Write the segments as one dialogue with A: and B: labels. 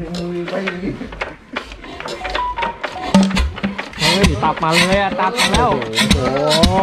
A: เฮ้ยตับมาเลยอะตับมาแล้ว
B: โอ้โห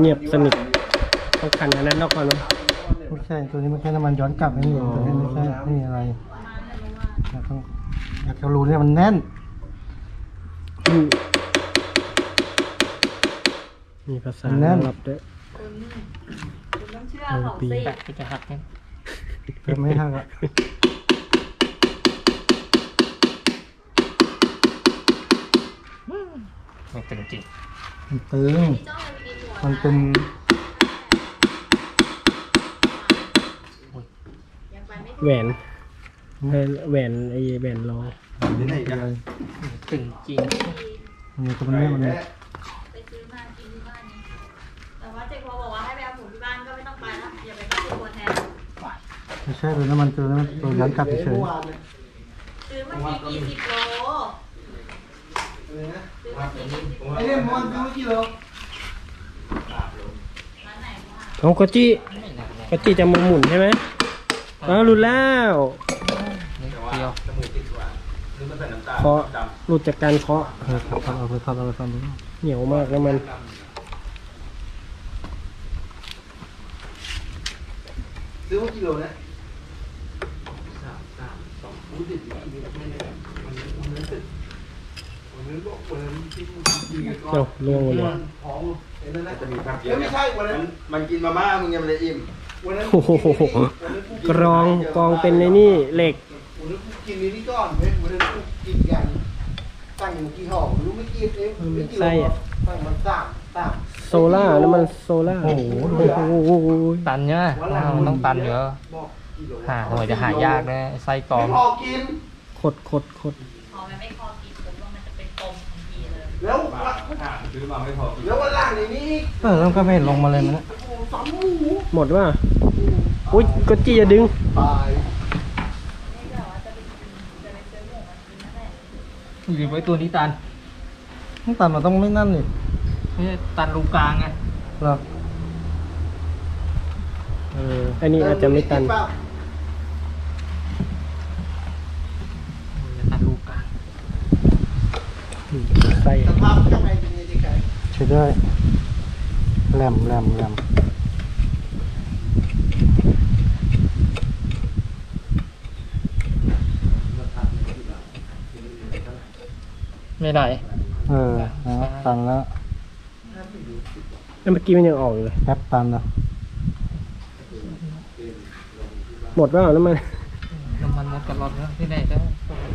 B: เงียบสนิทต้องขันอันนั้นนอกก่อนนะ
C: ไม่ใช่ตัวนี้ไม่ใช่น้ำมันย้อนกลับไม่มีตัวนี้ไม่ใช่ไม่มีอะไรอยากต้องอยากจะรู้เนี่ยมันแน่น
B: อืมมีภาษา
C: แน่น
B: รับด้วย
D: คุณต้องเชื่อ
B: เออ
D: เขา
B: ปี
D: สิ
A: แปะก็จะหักกัน
C: เก็บไม่หักอะ
A: ไม่ตึงจริง
C: มันตึง มันเป็น
B: แหวนเออแหวนไอ้แหวนรอง
C: อะไร
A: ตึงจริง
C: มันมีตัวเนี้ยมัน
D: ไปซื้อมากินที่บ้านนี้แต่ว่าเจ๊พอบอกว่าให้ไปเอาหมูที่บ้านก็ไม่ต้องไปแล้วอย่าไปบ้านเจ๊พอแทน
C: ไม่ใช่ตัวน้ำมันตัวน้ำมันตัวย้อนกลับเฉย
D: ซื้อมาทีกี่สิบโลซื้อมาทีกี่สิบโล
C: ไอ้เนี่ยมันซื้อกี่โล
D: ร้านไหนวะ
B: เอากอจี้กอจี้จะมาหมุนใช่ไหมเอาวรู้แล้ว
A: เดียว
B: เคาะหลุดจากการเคาะ
C: เออครับเอาไปทอดเอาไปทอดดู
B: เหนียวมากแล้วมัน
C: ซื้อมากี่โลนะ
E: สามสามสอง
C: พูดดี
B: เอ้าล่วงหมดเลย
C: ไม่ใช่วันนั้น
E: มันกินมาม่ามึงยังไม่ได้อิ่ม
C: วันนั้น
B: โอ้โหกรองกรองเป็นในนี่เหล็ก
C: วันนั้นกูกินนี้นี่ก่อนเว้ยวันนั้นกูกินกันตั้งอยู่กี่ห่อไม่รู้ไม่กี่เองไม่กี่โลตั้งมันสามสาม
B: โซล่าน้ำมันโซล่า
C: โอ้โห
B: โอ้โห
A: ตันเนี่ยมันต้องตันเยอะ
C: บอกกี่โล
A: หาหน่วยจะหายากนะไส้กรอ
C: ไม่
A: ง
C: พอกิน
B: ขดขดขด
C: แล้ว
E: ซื้อมาไม่พอ
C: แล้ววันหลังในนี้เออแล้วก็ไม่เห็นลงมาเลยมันสามหมู
B: หมดว่าอุ้ยกอจี้อย่าดึง
C: ตาย
D: นี่แบบว่าจะไปกินจะไปซื้อหมูมากินนั่นแหละ
A: หรือไว้ตัวนี้ตัน
C: ต้องตันมันต้องไม่นั่นนี่
A: ไม่ใช่ตันรูกลางไง
C: หรอเออ
B: อันนี้อาจจะไม่ตัน
A: ตันรูกลาง
B: ใส่
C: สภาพข้างในเป็นยังไงใช่ได้แหลมแหลมแหลม
A: ไม่ได้
C: เออนะตันแล้ว
B: แล้วเมื่อกี้มันยังออกอยู่เลย
C: แอปตันนะ
B: หมดว่าน้ำมัน
A: น้ำมันหมดกับรถแล้วที่ไหนจะ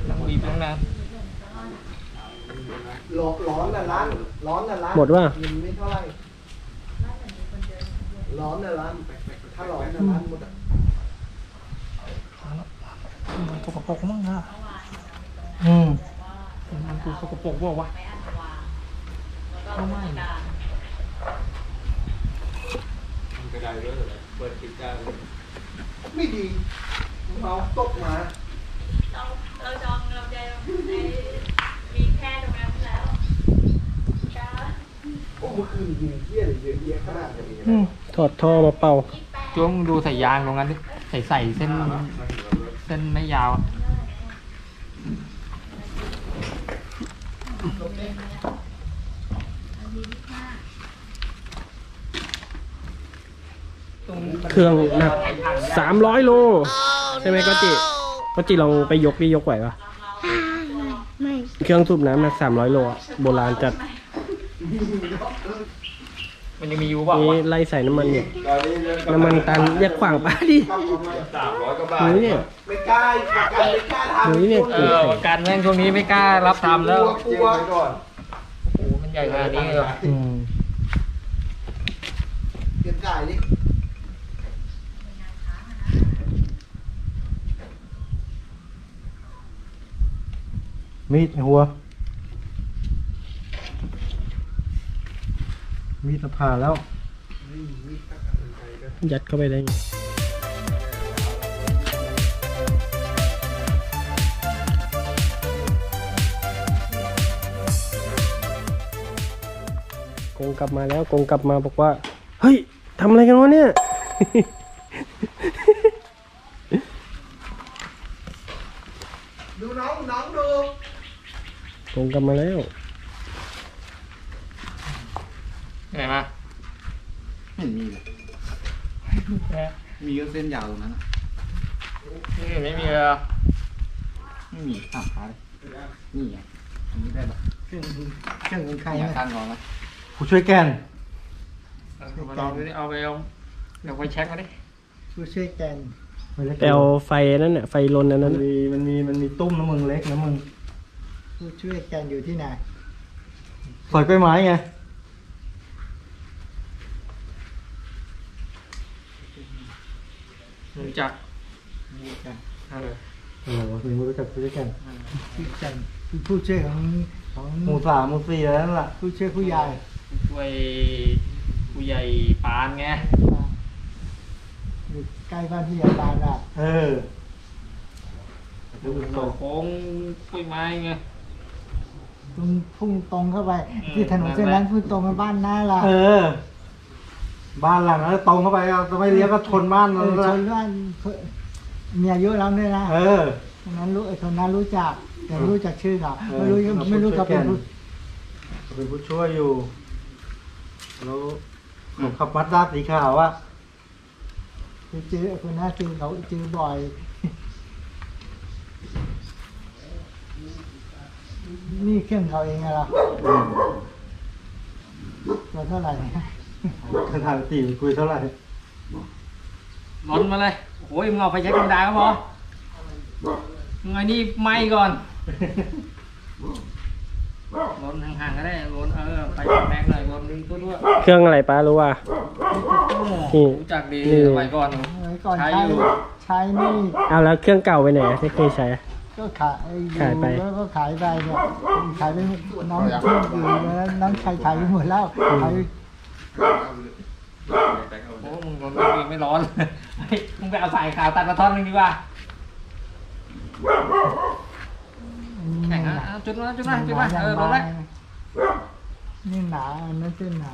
A: นั่งบีบตั้งนาน
C: ร้อนร้อนนะร้านร้อนนะร้าน
B: หมดว่า
C: ยินไม่เท่าไหร่ร้อนนะร้านถ้าร้อนนะร้านหมดอะ
A: มันสกปรกมั้งนะ
C: อืม
A: มันกูสกปรกบอกว่า
D: ไม่อันวางแล้วก็ไม่การ
E: มันกระไดด้วยเหรอเปิดปิดได้เลย
C: ไม่ดี
D: บ
F: เมาตกมา
D: เราเราจองเราจะในมีแค่ตรงนั้นแล้วจ้า
F: โอ้เมื่อคืนยิงเที่ยเลยเยอะแยะขนาดนี้
B: อืมถอดท่อมาเป่า
D: ยี่แปด
A: จ้วงดูใส่ยางตรงนั้นดิใส่ใส่เส้น เส้นไม่ยาวอะ
B: เครื่องหนักสามร้อยโล ใช่ไหมก็จิก็จิลองไปยกดิยกไหวปะ
G: ไม่
B: เครื่องสูบน้ำหนักสามร้อยโลอะโบราณจัด
A: มันยังมีอยู่เปล่า
B: นี่
A: วะ
B: ไล่ใส่น้ำมันอยู่
E: ตอนนี้เรื่อง
B: น้ำมันตันอย่าขวางป้าดิ
E: สามร้อยกว่าบา
B: ห
E: ท
B: นูเนี่ย
F: ไม่กล้าประกันไม่กล้าทำ
B: หนูเนี่ย
A: เออประกันแม่งช่วงนี้ไม่กล้ารับทำแล้ว
E: เก็บไว้ก่อน
A: โอ้โหมันใหญ่ขนาดนี้เลยเหรอ
B: อืม
F: เปลี่ยนจ่ายดิ
H: มีดในหัว มีดจะผ่าแล้ว
B: ยัดเข้าไปได้ไงกงกลับมาแล้วกงกลับมาบอกว่า เฮ้ยทำอะไรกันวะเนี่ย
F: ดูน้องน้องดู
B: กงกลับมาแล้ว
A: ไหนมา
E: ไม่มีเลยมีก็ เส้นยาวตรงนั้นอะ
A: นี่ไม่มีเลยเหรอ
E: ไม่มีสามขาเลยนี่ไงอันนี้ได้ปะ
F: เครื่องเครื่องเงินใคร
E: อยาก
F: นะ
E: ตั้งก่อนไหม
H: ผู้ช่วยแกน
A: เอามาลองดูดิเอาไปเอาเดี๋ยวไปเช็คมาดิ
F: ผู้ช่วยแกน
H: ไม่ได้
B: แปลวไฟนั่นน่ะไฟลนอัน
H: มั
B: นั้นนน่ะ
H: มีมันมีมันมีตุ้มนะมึงเล็กนะมึง
F: ผู้ช่วยแกนอยู่ที่ไหน
H: สอยกล้วยไม้ไง
A: รู้จัก
F: ผู้ช่วย
A: เออ
H: โอ้โหถึงรู้จักผู้ช่วยแกน
F: แกนผู้ช่วยของของ
H: หมู่สามหมู่สี่อะไรนั่นแหละ
F: ผู้ช่วยผู้ใหญ่
A: ช่วยผู้ใหญ่ปานไง
F: อยู่ใกล้บ้านผู้ใหญ่บ้านอะ
H: เออ
A: ดูโค้งกล้วยไม้ไง
F: ตรงพุ่งตรงเข้าไป
A: อืม
F: ที่ถนนเส้นนั้นพุ่งตรงไปบ้านน้าละ
H: เออ บ้านหลังนั้นตรงเข้าไปเอาจะไม่เลี้ยวก็ชนบ้าน
F: เอ
H: เรา
F: อช
H: แล้ว
F: นบ้านมีอายุแล้วด้วยนะ
H: เออ
F: คนนั้นรู้ไอ้คนนั้นรู้จักแต่ไม่รู้จักชื่อเขา
H: เออ
F: ไม่รู้
H: เรา
F: ไม่รู้
H: ผู้ช่
F: เขา
H: วย
F: เป็น
H: แกน
F: ผู้
H: เป็นผู้ช่วยอยู่แล้วผมขับมัดด้าสีขาวอะ
F: เจอคนนั้นเจอเขาเจอบ่อย นี่เครื่องเขาเองอะเหรอตัวเท่าไหร่
H: ขนาดสี่คุยเท่าไหร่
A: ร้อนมาเลยโอ้ยมึงเอาไปเช็คธรรมดาก็พอมึงไอ้นี่ไหม้ก่อนร้อนห่างๆก็ได้ร้อนเออไปแรงหน่อยร้อนตัวด้วย
B: เครื่องอะไรป้ารู้ว่านี่
A: รู้จักดี
B: นี่
A: สมัยก่อน
F: สมัยก่อน
A: ใช้
F: ใช้
A: อยู่
F: ใช้นี่
B: เอาแล้วเครื่องเก่าไปไหนอะที่เคยใช้อะ
F: ก็ขายอยู่
B: ขายไป
F: แล้วก็ขายไปเนี่ยขายไปน้องช่วยอยู่แล้วน้องชายขายไปหมดแล้วขาย
A: โอ้มึงร้อนเองไม่ร้อนเฮ้ยมึงไปเอาสายขาวตัดมาท่อนหนึงดีกว่าแข่งอะเอาจุดมาจุดมาจุดมาเออร้อนแล้ว
F: นี่หนาอันนั้นเส้นหนา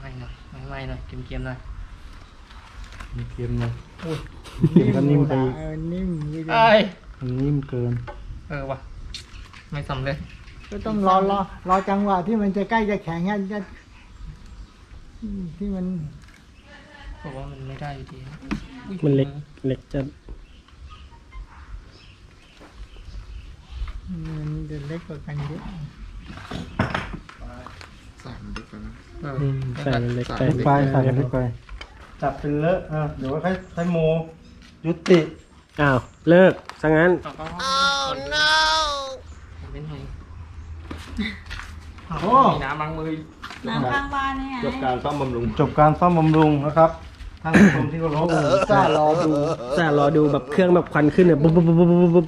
A: ไม่หน่อยไม่ไม่หน่อยเกมๆหน่อย
H: มีเกมนะ เกมก็นิ่มไป
F: หนาเออนิ่มไม่ได้
A: เอ้ย
H: มันนิ่มเกิน
A: เออว่ะ ไม่สำเร็จ
F: ก็ต้องรอรอรอจังหวะที่มันจะใกล้จะแข็งอะจะอืมที่มัน
A: บอกว่ามันไม่ได้อยู่ดีอุ๊ย
B: มันเล็กเล็กจะ
F: มันจะเล็กกว่ากันเยอะ
A: เออ
B: อืมใส่มันเล็กไป
H: ขึ้นไป ใส่กันขึ้นไป จับเป็นเลอะอะเดี๋ยวค่อยค่อยโมยุติ
B: อ้าวเลิกซะงั้น
A: เอาเอาเอา oh no เป็นไง
H: โอ้
A: มีน้ำบังมือ
D: น้ำข้างบ้านนี่ไง
E: จบการซ่อมบำรุง
H: จบการซ่อมบำรุงนะครับท่านผู้ชมที่เคารพ
F: จ้ารอดู
B: แต่รอดูแบบเครื่องแบบควันขึ้นเนี่ยปุ๊บปุ๊บปุ๊บปุ๊บปุ๊บ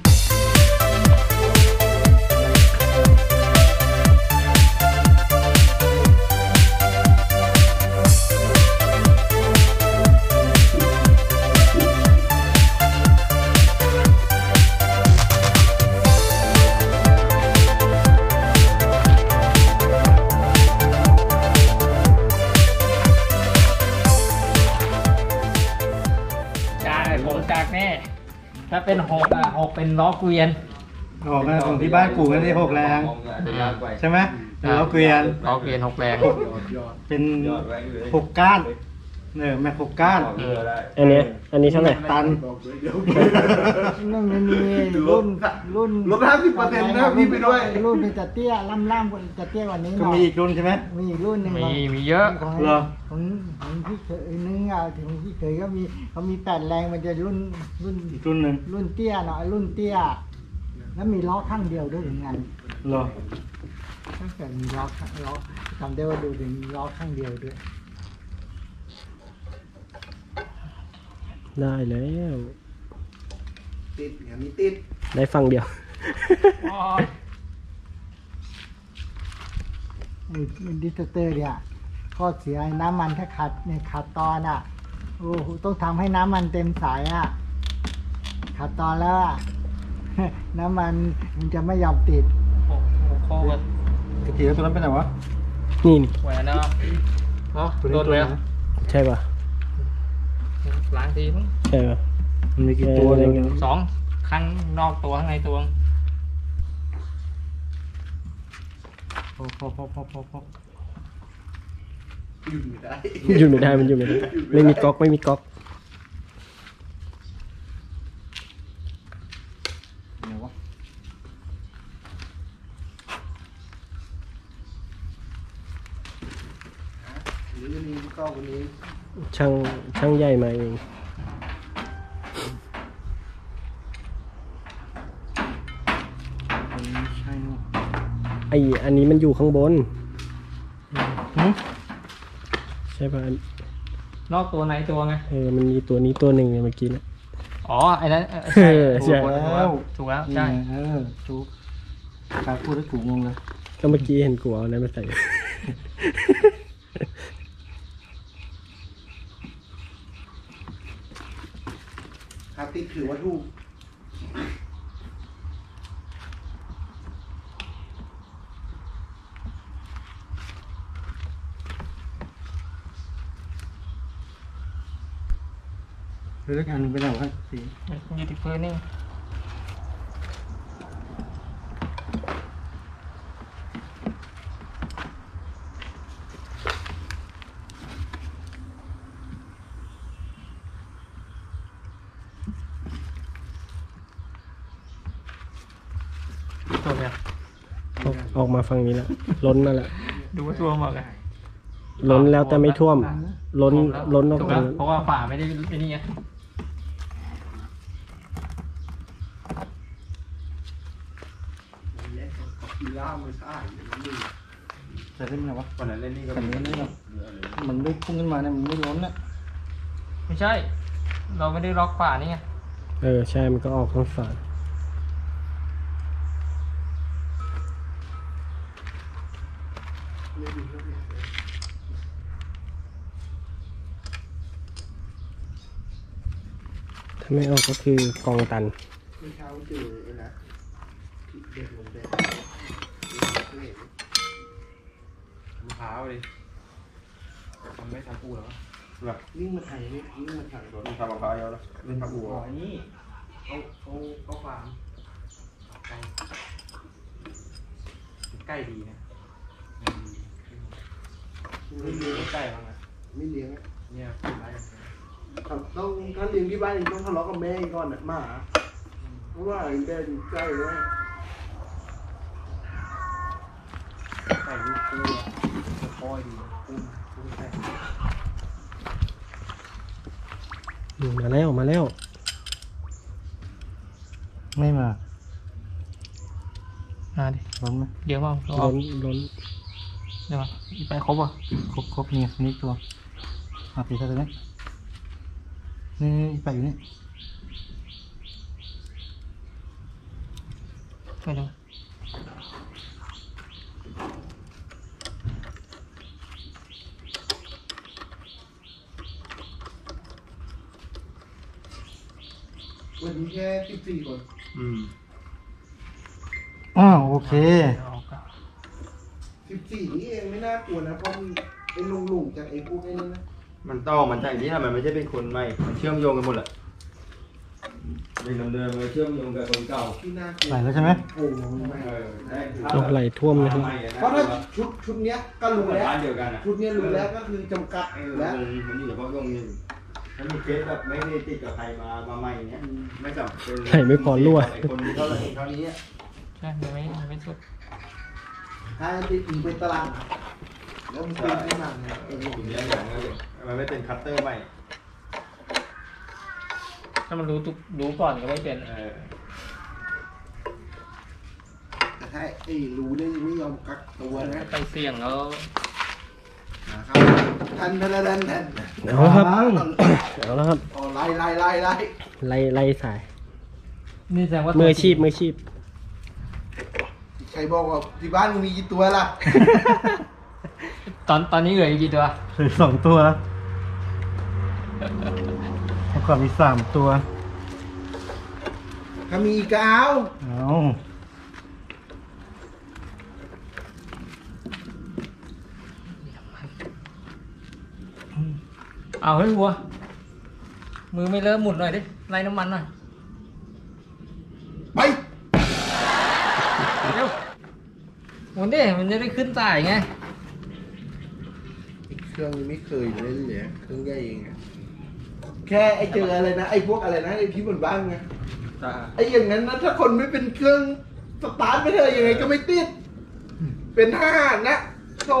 A: เป็นล้อเกวียน
H: ออกมาของที่บ้านกูกันได้หกแรงใช่ไหมเป็นล้อเกวียน
A: ล้อเกวียนหกแรง
H: เป็นหกก้าน เออแม็กหกก้าน
B: อันเนี้ยอันนี้เท่าไหร่
H: ตัน
F: นั่นมันมีรุ่นรุ่น
H: ลดห้าสิบเปอร์เซ็นต์นะพี่ไปด้วย
F: รุ่นเป็นจะเตี้ยล่ำล่ำกว่าจะเตี้ยกว่านี้ห
H: ก็
F: น่อย
H: มีอีกรุ่นใช่ไหม
F: มีอีกรุ่นหนึ่ง
A: มีมีเยอะ
F: ของ
H: เหรอ
F: ของของพี่เคยนึงอะถึงพี่เคยก็มีเขามีแปดแรงมันจะรุ่นรุ่น
H: อีกรุ่นหนึ่ง
F: รุ่นเตี้ยหน่อยรุ่นเตี้ย แล้วมีล้อข้างเดียวด้วยถึงไง
H: เหรอ
F: ถ้าเกิดมีล้อข้างล้อจำได้ว่าดูถึงมีล้อข้างเดียวด้วย
B: ได้แล้ว
F: ติดอย่างนี้ติด
B: ได้ฟังเดียว
F: ไอ้ดิสเตอร์เนี่ยข้อเสียน้ำมันถ้าขาดเนี่ยขาดตอนอะโอ้โหต้องทำให้น้ำมันเต็มสายอะ ขาดตอนแล้วอะ น้ำมันมันจะไม่ยอมติด
A: โอ้โหโคตร
H: กระเทียมตัวนั้นเป็นไงวะ
B: นี่นี่
A: แหวนเนาะเนาะ
H: ตัว
A: โด
H: นี้
A: น
H: ตัว
A: เลย
H: ไหน
B: ใช่ป่ะ
A: ล้างทีมั้ง
B: ใช่ป่ะ
H: มันมีกี่ตัวเอง
A: สองข้างนอกตัวข้างในตัว
H: พอพอพอพอพอพอ
B: หยุดไม่ได้มันหยุดไม่ได้ไม่มีก๊อกไม่มีก๊อก
H: ไหนวะ
F: หรือมีก็วันนี้
B: ช่างช่างใหญ่มาเอง
H: อันนี้ไม่ใช่เนอะ
B: ไออันนี้มันอยู่ข้างบน
H: หืม
B: ใช่ป่ะ
A: นอกตัวในตัวไง
B: เออมันมีตัวนี้ตัวหนึ่งเนี่ยเมื่อกี้นะ
A: อ๋อไอ้นั้นเออ
B: เออใช่
A: ถูกแล้วถูกแล้วใช่
H: นี่ไงเออถูกการพูดให้ถูกงงเลย
B: ก็เมื่อกี้เห็นกูเอาอะไรมาใส่
F: ครับ ติดถือว่าถูก
H: เลือกอันหนึงไปไหนวะสี
A: อยู่ที่พื้นนี่ตัวเนี้ย
B: ออกออกมาฝั่งนี้แล้วล้นมาแล้ว
A: ดูว่าตัวหมดเลย
B: ล้นแล้วแต่ไม่ท่วม ล้นล้นออก
A: ถูก
B: มา
A: แล้วเพราะว่าฝาไม่ได้ไม่นี่ไง
F: กีฬามือซ้าย
H: ใส่ได้ไหมวะ
E: วันนั้นเล่นนี่ก็
H: ใส่นี้ได้หรอมันไม่พุ่งขึ้นมาเนี่ยมันไม่ล้นอะ
A: ไม่ใช่ เราไม่ได้ล็อกฝานี่ไง
B: เออ ใช่ มันก็ออกทั้งฝา ถ้าไม่ออกก็คือกองตัน
F: เมื่อเช้าเจอไอ้นะเด็กลงไป
E: มะพร้าวดิมันไม่ทำปูหรอแบบ
F: วิ่งมาไทยนี่วิ่งมาไทย
E: โดนทำมะพร้าวเยอะแล้วเล่นทำปู
A: อ๋อนี่เขาเขาเขาฟาร์มใกล้ใกล้ดีนะ
F: ไม่เลี้ยง
A: ใกล้บ้างนะ
F: ไม่เลี้ยงอะ
A: เนี่ยเป็นไร
F: ต้องถ้าเลี้ยงที่บ้านต้องทะเลาะกับแม่ก่อนนะหมา เพราะว่าไอ้แม่อยู่ใกล้แล้ว
A: ใกล้ลูกคู่อะจะคอยดีคู่คู่ใกล้
B: อืมมาแล้วมาแล้ว
H: ไม่มา
A: มาดิ
H: ล้นไหม
A: เดี๋ยวมาเอา
B: ล้นล้น
A: เดี๋ยวมาอีกไปครบอะ
H: ครบครบนี่นี่ตัวอะตีเท่าไหร่เนี่ยนี่นี่อีกไปอยู่นี่
A: ช่วยดู
F: วันนี้แค่สิบสี่คน
E: อืม
H: อ้าวโอเค
A: ออกอะ
F: สิบสี่นี่เองไม่น่ากลัวนะเพราะมันเป็นลุงลุงๆจากไอ้พวกไอ้นี่นะ
E: มันต้องมันจากนี้ทำไมไม่ใช่เป็นคนไม่ มันเชื่อมโยงกันหมดแหละเป็นเดิมๆเลยเชื่อมโยงกับคนเก่า
H: ไหลแล้วใช่ไหม
E: เออได้
B: โอ้ไหลท่วมเลยครับ
C: เพราะถ้าชุดชุดเนี้ยก็รู้แล้ว
E: ร้านเดียวกันอะ
C: ชุดเนี้ยรู้แล้วก็คือจำกัด
E: เออ
C: แล้ว
E: มันอยู่เฉพาะตรงนี้
H: ถ้ามีเคสแบบไม่ได้ติดกับใครมามาใหม่เนี้ย
E: ไม่จับเป็น
B: ไหลไม่พอรั่ว
E: ไอ้คนที่เท่าไหร่เท่านี้อะ
A: ใช่ยังไม่ยังไม่สุด
C: ถ้าติดเป็นตารางแล้วมันเป็นขึ้นมาเนี่ย
E: เออผมเลี้ยงอย่างนั้นเลยมันไม่เป็นคัตเตอร์ใหม่
A: ถ้ามันรู้ทุกรู้ก่อนก็ไม่เป็น
E: เออ
C: แต่ถ้าไอ้รู้เนี่ยไม่ยอมกักตัวนะ
A: ไปเสี่ยงแล้ว
C: นะครับทันทันทันทัน
B: เอาครับเอาแล้วครับ
C: อ๋อไล่ไล่ไล่ไล่
B: ไล่ไล่สาย
A: นี่แสดงว่า
B: มืออาชีพมืออาชีพ
C: ใค รบอกว่าที่บ้านมึงมีกี่ตัวล่ะ
A: ตอนตอนนี้เหลืออยู่กี่ตัว
H: เหลือสองตัวเมื่อก่อนมีสามตัว
C: ถ้ามีอีกก็เอา
H: เอา
A: เอาเฮ้ยวัว มือไม่เลอะหมุนหน่อยดิไล่น้ำมันหน่อย
C: ไป
A: เร็วห มุนดิมันจะได้ขึ้นสายไง
C: เครื่องยังไม่เคยเล่นเลยเครื่องใหญ่เองอะแค่ไอ้เจออะไรนะไอ้พวกอะไรนะไอ้ที่บนบ้านไงไอ้อย่างนั้นนะถ้าคนไม่เป็นเครื่องสตาร์ทไม่เลยยังไงก็ไม่ติด เป็นทหารนะโธ่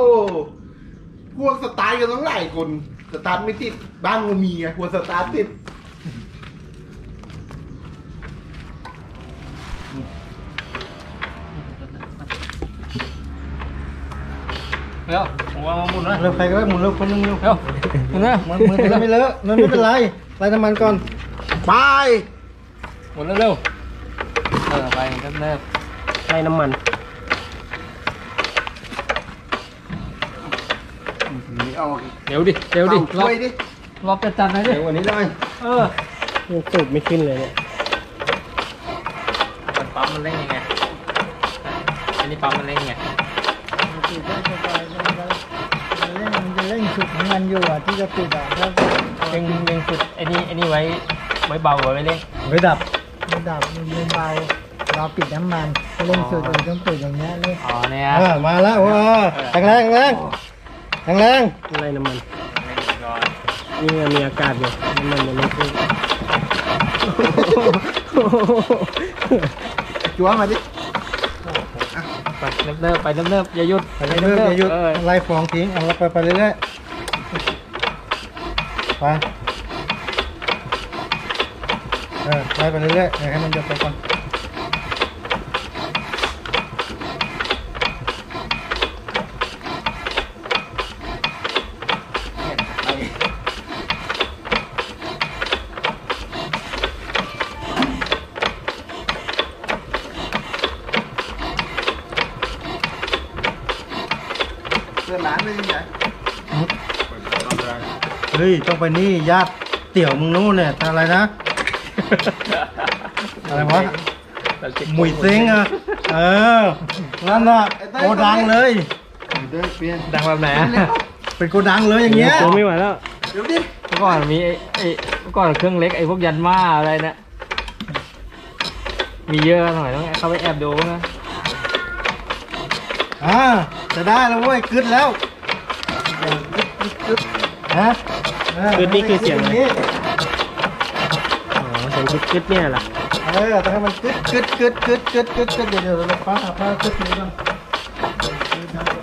C: พวกสตาร์ทกันต้องหลายคนสตาร์ทไม่ติดบ้านก็มีไงพวกสตาร์ทติด
A: เร็วผมว่ามาหมุนหน่อย
H: เร็วใครก็ได้หมุนเร็วคนนึงเร็ว
A: เร็วหมุนนะ
H: มันมือจะไม่เลอะมันไม่เป็นไรไล่น้ำมันก่อน
C: ไป
A: หมุนเร็วๆเออไปเนิบ
B: ไล่น้ำมัน
C: นี่เอา
A: ๆเดี๋ยวดิเดี๋ยวดิร
C: ช่
A: อบ
C: วยดิ
A: รอบจะจัดหน่อยดิ
E: เดี๋ยววันนี้ได้
A: เออ
B: ยังสูบไม่ขึ้นเลยเนี่ย
A: มันปั๊มมันเร่งยังไงอันนี้ปั๊มมันเร่งยังไง
F: มันติดได้สบายมันจะมันเร่ง มันจะเร่งสุดของมันอยู่อะที่จะติดอะแล้ว
A: เร่งเร่งสุดไอ้นี่ไอ้นี่ไว้ไว้เบาไว้เร่ง
H: ไว้ดับ
F: มันดับมันไม่เบาเราปิดน้ำมันเร่งสุดเลยต้องปิดอย่างเงี้ยเร่ง
A: อ๋อเนี่ย
H: อ่ามาแล้วว้าแรงแรงแรงแรงแรง
B: ไล่น้ำมัน
A: เร่งก่อน
B: นี่มันมีอากาศอยู่น้ำมันยังไม่ขึ้น
C: จัวมาดิ
A: ไปเนิบๆไปเนิบๆอย่าหยุด
H: ไปเรื่อยๆอย่าหยุด
A: เออ
H: ไล่ฟองทิ้งเอาไปไปเรื่อยๆ ไปเออไล่ไปเรื่อยๆให้มันหยดไปก่อน
C: เปิดร้านเลยยังไง
H: เฮ้ยต้องไปนี่ญาติเตี่ยวมึงนู่นเนี่ยอะไรนะ อะไรวะหมุยเซ้งอะเออนั่นน่ะโกดังเลย
C: เดินเปลี่ยน
A: ดังแบบไหนอะ
H: เป็นโกดังเลยอย่างเงี้ย
B: ตัวไม่ไหวแล้ว
C: เดี๋ยวดิ
A: เมื่อก่อนมีไอ้ไอ้เมื่อก่อนเครื่องเล็กไอ้พวกยันมาอะไรเนี่ยมีเยอะหน่อยต้องเข้าไปแอบดูนะ
H: อ่าจะได้แล้วเว้ยกึดแล้วฮะเกึ
B: ด นี่คือเสียงอะไร
H: นี้
B: อ๋อเสียงกึดๆเนี่ยเหรอ
H: เออแต่ให้มันกึดกึดกึดกึดกึดกึดกึดเดี๋ยวเดี๋ยวเราป้าป้ากึดนี้ก่อน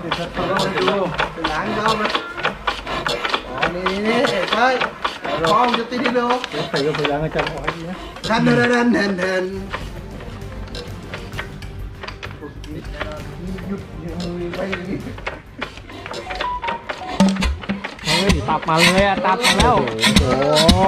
H: เดี๋ยวจะต่อ
C: ลองดูเป็นร้านเข้าไหมอ๋อนี่นี่ใช่พร้อมจะติดที่โล
H: เดี๋ยวใส่ยกตัวอย่างให้จำเอาไว้ดีนะ
C: ทันทันทันทันทัน
H: ยุบยืมือไว้
A: ตับมาเลยอะตับมาแล้ว
B: โอ้โห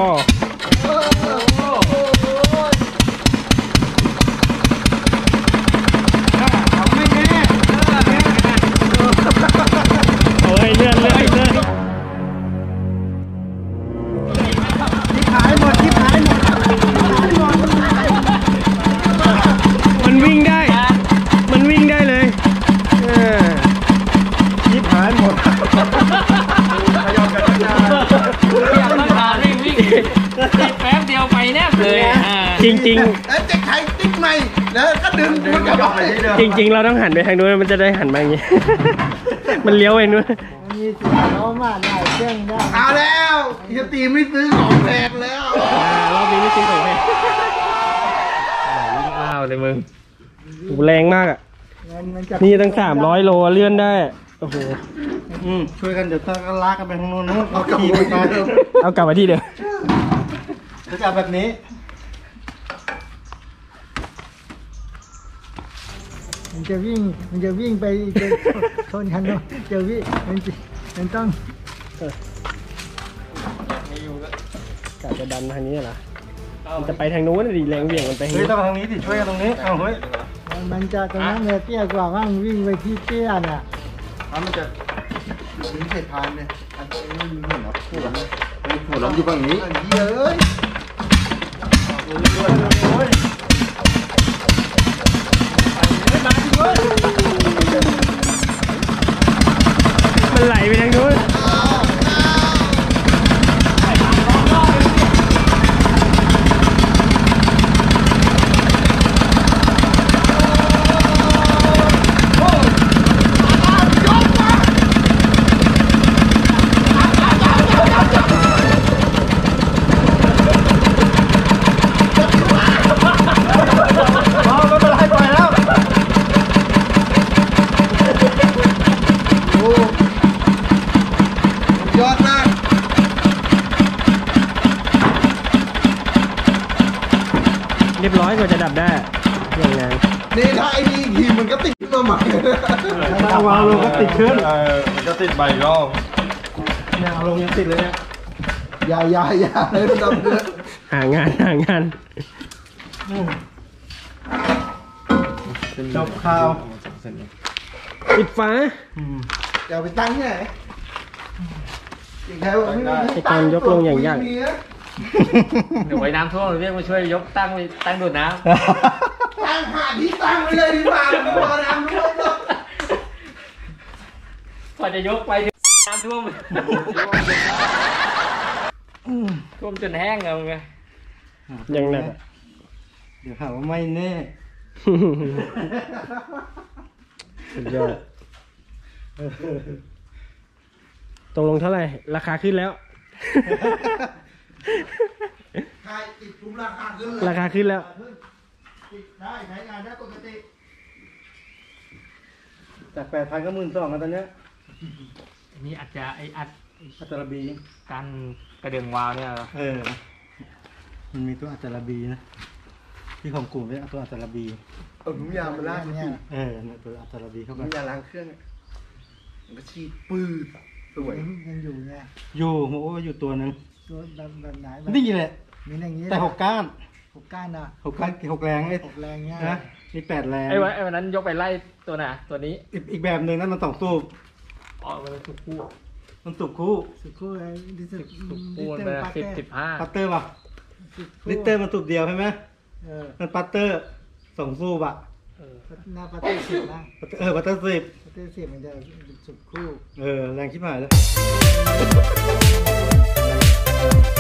A: ตั้งนานวิ่งวิ่งแป๊บเดียวไปแนบเลยอ่า
B: จจริง
C: เอ้ยเจ๊ไข่ติ๊กใหม่แล้วก็ดึงมันกลับไป
B: ๆจริง ๆ เราต้องหันไปทางนู้นมันจะได้หันมาอย่างงี้ มันเลี้ยวไปนู้น
F: มันมีเสียเขามาได้เครื่องได้
C: เอาแล้วเฮียตีไม่ซื้อของแพงแล้ว
B: อ่ารอบนี้ไม่จริงของแพง
A: อ้าวเลยมึง
B: โอ้โหแรงมากอะ
F: มันมันจะ
B: นี่ตั้งสามร้อยโลเลื่อนได้ โอ้โห
H: อืมช่วยกันเดี๋ยวถ้าก็ลากกันไปทางโน้นนู้นเอา
C: กลับ
H: ขี่
C: ไป
H: ไป
C: ที่เดิม
B: เอากลับมาที่เดิม
H: จะจับแบบนี้
F: มันจะวิ่ง มันจะวิ่งไปไปชนคันโน้นจะวิ่งมันจะมันต้อง
B: กะจะดันทางนี้เหรอมันจะไปทางนู้นนะดิแรงเหวี่ยงมันไปทาง
H: เฮ้ย
B: นู้น
H: ต้องทางนี้สิช่วยกันตรงนี้เอาเฮ้ย
F: มันมันจะตรงนั้นเนี่ยเตี้ยกว่าว่ามันวิ่งไปที่เตี้ยน่ะ
C: เอามันจะถึงเศษพานเนี่ยอันนี้มันมีเหรอพูดนะหัวเราอยู่ฝั่งนี้อันนี้เอ้ย
B: มันไหลไปทางนู้น
H: เรีย
B: บร้อยกว่าจะดับได้อย่างงาน
C: นี่ถ้าไอ้นี่อีกทีมันก็ติดขึ้นมาใหม่
H: เอาวางลงก็ติดขึ้น
E: เออมันก็ติดใบรอบ
H: เนี่ยเอาลงยังติดเลยเนี่ย
C: อย่าอย่าอย่าเลยมันดับเดือด
B: หางานหางาน
H: จบข่าว
B: ปิดฝา
C: อย่าไปตั้งที่ไหนอย่างใครว่าไม่มี
B: ไอ้การยกลงอย่างยาก
C: มีนะ
A: เดี๋ยวไว้น้ำท่วมเรียกมาช่วยยกตั้งไปตั้งดูดน้
C: ตั้งหาที่ตั้งไว้เลยดีกว่าไม่รอน้ำท่วมหรอกำ
A: กว่าจะยกไปน้ำท่วมท่วมจนแห้งเอาไง
B: ยังหนักอะ
H: เดี๋ยวหาว่าไม่แน่
B: สุดยอดตกลงเท่าไหร่ ราคาขึ้นแล้ว
C: ใครติดคุมราคาขึ้นเลย
B: ราคาขึ้นแล้ว
C: ติดได้ใช้งานได้ปกติ
H: จากแปดพันก็หมื่นสองกันตอนเนี้ย
A: อันนี้อาจจะไออัด
H: อัตราบี
A: การกระเดื่องวาวเนี่ยเหรอ
H: เออ มันมีตัวอัตราบีนะ ที่ของกลุ่มเรียกตัวอัตราบี
C: เอาถุงยางมาลาด
F: เนี่ย
H: เออเนี่ยตัวอัตราบีเข้า
C: ถุ
H: ไป
C: งยางล้างเครื่องอะมันก็ฉีดปืดสวย
F: ยังอยู่เนี่ย
H: อยู่โอ้อยู่ตัวหนึ่ง
F: ตัว แบบแบบไหนแบบ
H: นี่แหละ
F: มีอย่างนี้
H: แต่หกก้าน
F: หกก้านอะ
H: หกก้านหกแรงไอ้
F: หกแรงเนี้ย
H: นะนี่แปดแรง
A: ไอ้วันไอ้วันนั้นยกไปไล่ตัวไหนตัวนี้
H: อีกอีกแบบหนึ่งนั่นมันสองสูบ
A: อ๋อมันเป็นทุกคู่
H: มันสูบคู่
F: สุดคู่เลยดิส
A: ทุกคู่มันเป็นสิบสิบห้า
H: ปัตเตอร์ป่ะลิตเตอร์มันสูบเดียวใช่ไหม
F: เออ
H: มันปัตเตอร์สองสูบอะ
A: เออ
F: หน้าปาร์ตี้สิบนะ
H: ปัตเตอร์เออปัตเตอร์สิบ
F: ปาร์ตี้สิบมันจะเป็นสุดคู่
H: เออ แรงชิบหายเลย Bye.